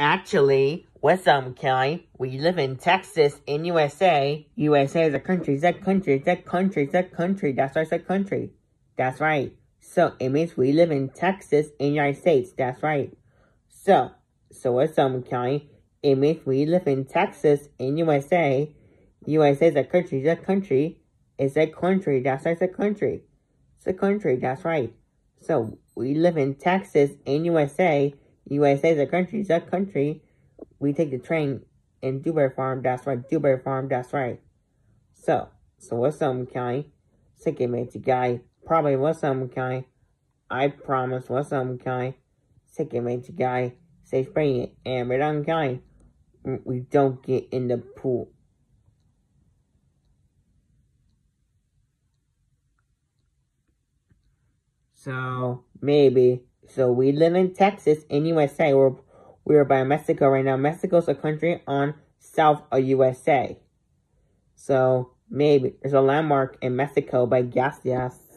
Actually, what's up, Kelly? We live in Texas in USA. USA is a country. It's a country. It's a country. It's a country. That's right. It's a country. That's right. So, it means we live in Texas in United States. That's right. So, so what's up, Kelly? It means we live in Texas in USA. USA is a country. It's a country. It's a country. That's right. It's a country. It's a country. That's right. So, we live in Texas in USA. USA is a country. It's a country. We take the train in Dewberry Farm. That's right. Dewberry Farm. That's right. So, so what's up, County? Second mate guy. Probably what's up, County? I promise what's up, County? Second mate guy. Say spray and right on, County. We don't get in the pool. So, maybe. So, we live in Texas in USA. We're, we're by Mexico right now. Mexico's a country on south of USA. So, maybe. There's a landmark in Mexico by Gracias.